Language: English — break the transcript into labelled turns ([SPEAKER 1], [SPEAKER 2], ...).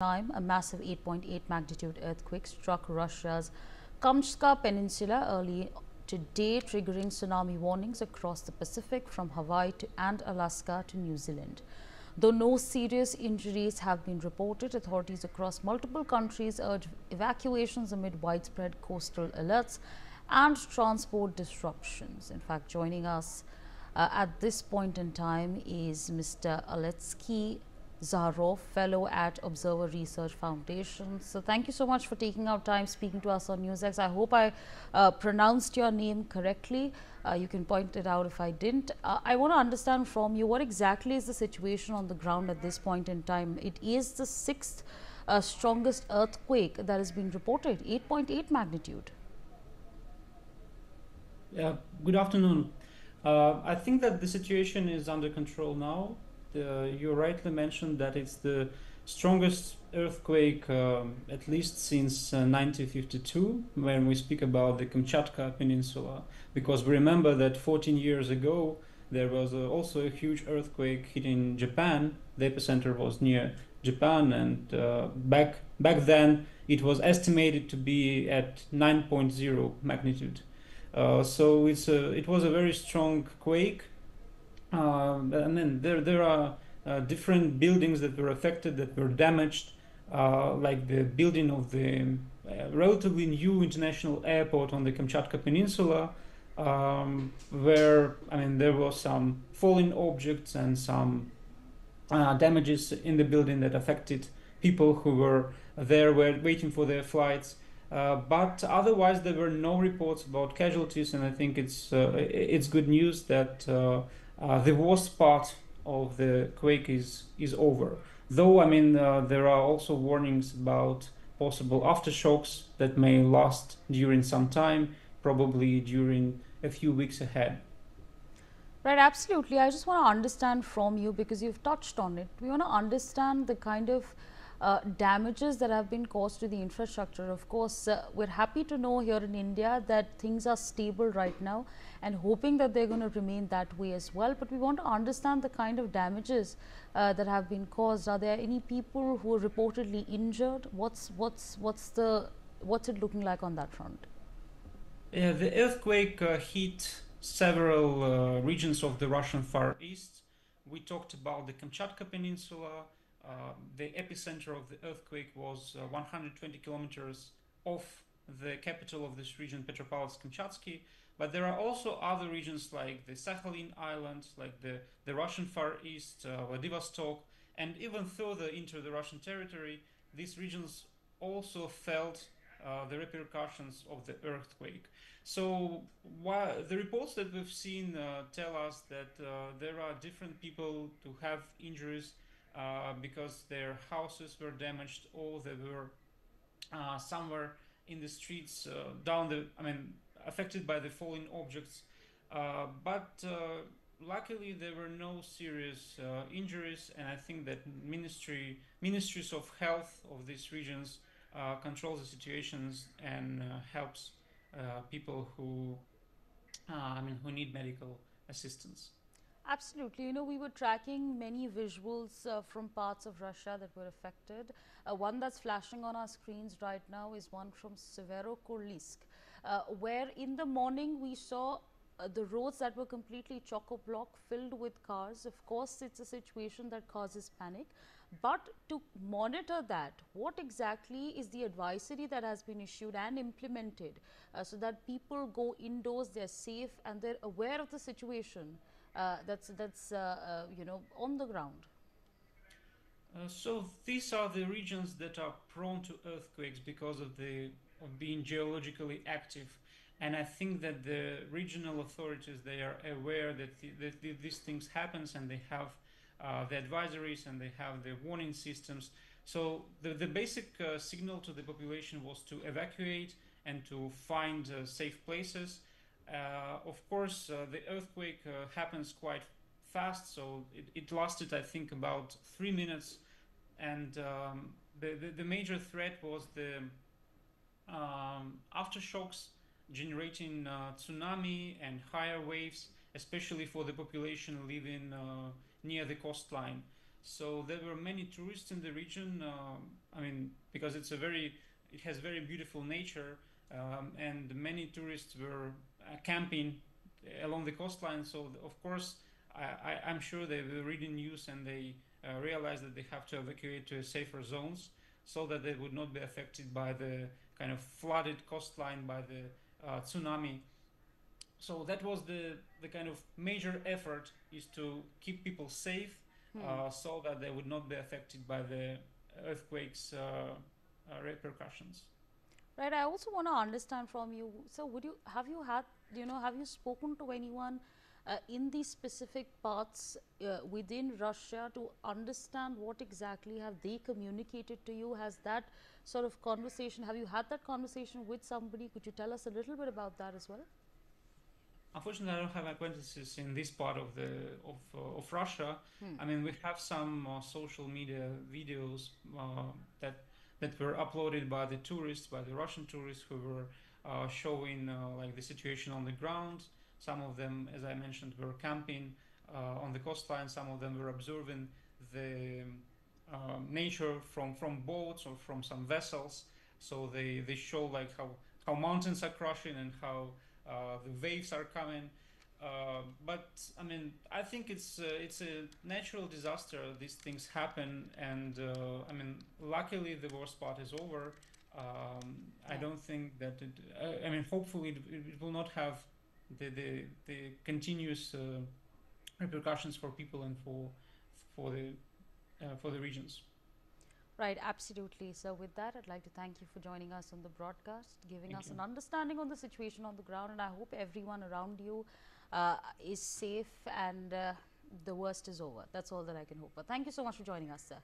[SPEAKER 1] time, a massive 8.8 magnitude earthquake struck Russia's Kamchatka Peninsula early today, triggering tsunami warnings across the Pacific from Hawaii to, and Alaska to New Zealand. Though no serious injuries have been reported, authorities across multiple countries urge evacuations amid widespread coastal alerts and transport disruptions. In fact, joining us uh, at this point in time is Mr. Aleksei Zakharov, fellow at Observer Research Foundation. So, thank you so much for taking out time speaking to us on NewsX. I hope I uh, pronounced your name correctly. Uh, you can point it out if I didn't. Uh, I want to understand from you what exactly is the situation on the ground at this point in time. It is the sixth uh, strongest earthquake that has been reported, 8.8 magnitude.
[SPEAKER 2] Yeah, good afternoon. Uh, I think that the situation is under control now you rightly mentioned that it's the strongest earthquake, um, at least since uh, 1952, when we speak about the Kamchatka Peninsula, because we remember that 14 years ago there was uh, also a huge earthquake hitting Japan. The epicenter was near Japan, and uh, back back then it was estimated to be at 9.0 magnitude. Uh, so it's a, it was a very strong quake uh, I mean, there there are uh, different buildings that were affected, that were damaged, uh, like the building of the relatively new international airport on the Kamchatka Peninsula, um, where I mean there was some falling objects and some uh, damages in the building that affected people who were there, were waiting for their flights. Uh, but otherwise, there were no reports about casualties, and I think it's uh, it's good news that uh, the worst part of the quake is is over. Though I mean uh, there are also warnings about possible aftershocks that may last during some time, probably during a few weeks ahead.
[SPEAKER 1] Right, absolutely. I just want to understand from you because you've touched on it. We want to understand the kind of uh, damages that have been caused to the infrastructure. Of course, uh, we're happy to know here in India that things are stable right now and hoping that they're going to remain that way as well. But we want to understand the kind of damages uh, that have been caused. Are there any people who are reportedly injured? What's what's what's the what's it looking like on that front?
[SPEAKER 2] Yeah, the earthquake uh, hit several uh, regions of the Russian Far East. We talked about the Kamchatka Peninsula, the epicenter of the earthquake was uh, 120 kilometers off the capital of this region, Petropavlovsk-Kamchatsky. But there are also other regions like the Sakhalin Islands, like the, the Russian Far East, uh, Vladivostok, and even further into the Russian territory, these regions also felt uh, the repercussions of the earthquake. So while the reports that we've seen uh, tell us that uh, there are different people to have injuries uh, because their houses were damaged or they were uh, somewhere in the streets uh, down the I mean affected by the falling objects uh, but uh, luckily there were no serious injuries and I think that ministry ministries of health of these regions control the situations and helps people who I mean who need medical assistance.
[SPEAKER 1] Absolutely. You know, we were tracking many visuals uh, from parts of Russia that were affected. Uh, one that's flashing on our screens right now is one from Severodvinsk, uh, where in the morning we saw uh, the roads that were completely chock-a-block filled with cars. Of course, it's a situation that causes panic. But to monitor that, what exactly is the advisory that has been issued and implemented uh, so that people go indoors, they're safe and they're aware of the situation? Uh, that's that's uh, uh, you know on the ground.
[SPEAKER 2] so these are the regions that are prone to earthquakes because of the of being geologically active and I think that the regional authorities they are aware that, that these things happens and they have uh, the advisories and they have the warning systems. So the, the basic uh, signal to the population was to evacuate and to find uh, safe places. Uh, of course, uh, the earthquake uh, happens quite fast, so it, it, lasted, I think, about three minutes. And um, the, the, the, major threat was the um, aftershocks generating uh, tsunami and higher waves, especially for the population living uh, near the coastline. So there were many tourists in the region. Um, I mean, because it's a very, it has very beautiful nature, um, and many tourists were camping along the coastline. So of course, I, am sure they were reading news and they uh, realized that they have to evacuate to safer zones so that they would not be affected by the kind of flooded coastline by the uh, tsunami. So that was the the kind of major effort is to keep people safe hmm. uh, so that they would not be affected by the earthquakes uh, uh, repercussions.
[SPEAKER 1] Right. I also want to understand from you. So, would you have you had you know have you spoken to anyone uh, in these specific parts uh, within Russia to understand what exactly have they communicated to you? Has that sort of conversation? Have you had that conversation with somebody? Could you tell us a little bit about that as well?
[SPEAKER 2] Unfortunately, I don't have acquaintances in this part of the of, uh, of Russia. Hmm. I mean, we have some uh, social media videos uh, that that were uploaded by the tourists, by the Russian tourists who were uh, showing uh, like the situation on the ground. Some of them, as I mentioned, were camping uh, on the coastline. Some of them were observing the um, nature from from boats or from some vessels. So they they show like how how mountains are crushing and how uh, the waves are coming. Uh, but I mean, I think it's uh, it's a natural disaster. These things happen, and uh, I mean, luckily the worst part is over. Um, yeah. I don't think that it. I mean, hopefully it, it, will not have the the, the continuous uh, repercussions for people and for for the uh, for the regions.
[SPEAKER 1] Right, absolutely. So, with that, I'd like to thank you for joining us on the broadcast, giving thank us you. an understanding on the situation on the ground, and I hope everyone around you uh, is safe and uh, the worst is over. That's all that I can hope for. Thank you so much for joining us, sir.